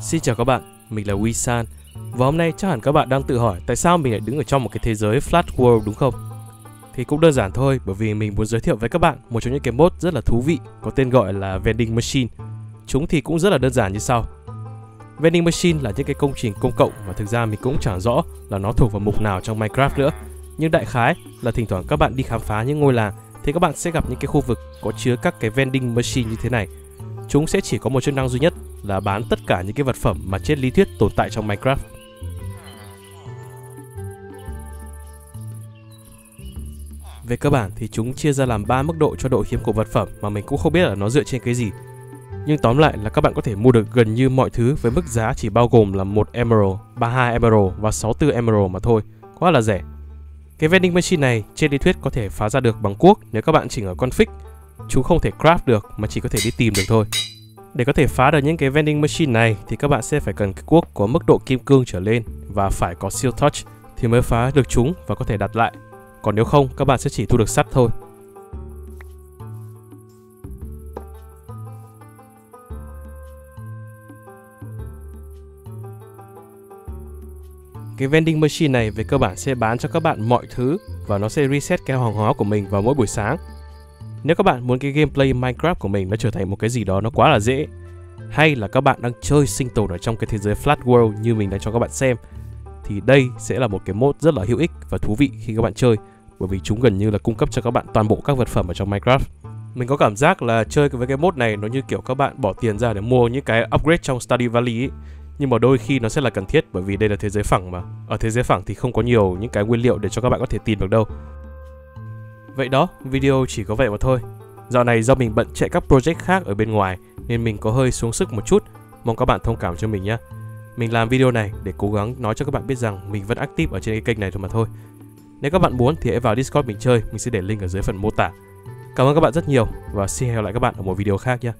Xin chào các bạn, mình là Wisan. Và hôm nay chắc hẳn các bạn đang tự hỏi tại sao mình lại đứng ở trong một cái thế giới flat world đúng không? Thì cũng đơn giản thôi bởi vì mình muốn giới thiệu với các bạn một trong những cái mod rất là thú vị có tên gọi là Vending Machine. Chúng thì cũng rất là đơn giản như sau. Vending Machine là những cái công trình công cộng mà thực ra mình cũng chẳng rõ là nó thuộc vào mục nào trong Minecraft nữa. Nhưng đại khái là thỉnh thoảng các bạn đi khám phá những ngôi làng thì các bạn sẽ gặp những cái khu vực có chứa các cái vending machine như thế này. Chúng sẽ chỉ có một chức năng duy nhất là bán tất cả những cái vật phẩm mà trên lý thuyết tồn tại trong Minecraft. Về cơ bản thì chúng chia ra làm 3 mức độ cho độ hiếm của vật phẩm mà mình cũng không biết là nó dựa trên cái gì. Nhưng tóm lại là các bạn có thể mua được gần như mọi thứ với mức giá chỉ bao gồm là 1 emerald, 32 emerald và 64 emerald mà thôi. Quá là rẻ. Cái vending machine này trên lý thuyết có thể phá ra được bằng cuốc nếu các bạn chỉnh ở config Chúng không thể craft được mà chỉ có thể đi tìm được thôi. Để có thể phá được những cái vending machine này thì các bạn sẽ phải cần cái cuốc có mức độ kim cương trở lên và phải có seal touch thì mới phá được chúng và có thể đặt lại. Còn nếu không, các bạn sẽ chỉ thu được sắt thôi. Cái vending machine này về cơ bản sẽ bán cho các bạn mọi thứ và nó sẽ reset cái hàng hóa của mình vào mỗi buổi sáng nếu các bạn muốn cái gameplay Minecraft của mình nó trở thành một cái gì đó nó quá là dễ, hay là các bạn đang chơi sinh tồn ở trong cái thế giới flat world như mình đang cho các bạn xem, thì đây sẽ là một cái mod rất là hữu ích và thú vị khi các bạn chơi, bởi vì chúng gần như là cung cấp cho các bạn toàn bộ các vật phẩm ở trong Minecraft. Mình có cảm giác là chơi với cái mod này nó như kiểu các bạn bỏ tiền ra để mua những cái upgrade trong Stardew Valley ấy. Nhưng mà đôi khi nó sẽ là cần thiết bởi vì đây là thế giới phẳng mà. Ở thế giới phẳng thì không có nhiều những cái nguyên liệu để cho các bạn có thể tìm được đâu. Vậy đó, video chỉ có vậy mà thôi. Dạo này do mình bận chạy các project khác ở bên ngoài nên mình có hơi xuống sức một chút. Mong các bạn thông cảm cho mình nhé. Mình làm video này để cố gắng nói cho các bạn biết rằng mình vẫn active ở trên cái kênh này thôi mà thôi. Nếu các bạn muốn thì hãy vào Discord mình chơi, mình sẽ để link ở dưới phần mô tả. Cảm ơn các bạn rất nhiều và xin hẹn gặp lại các bạn ở một video khác nhé.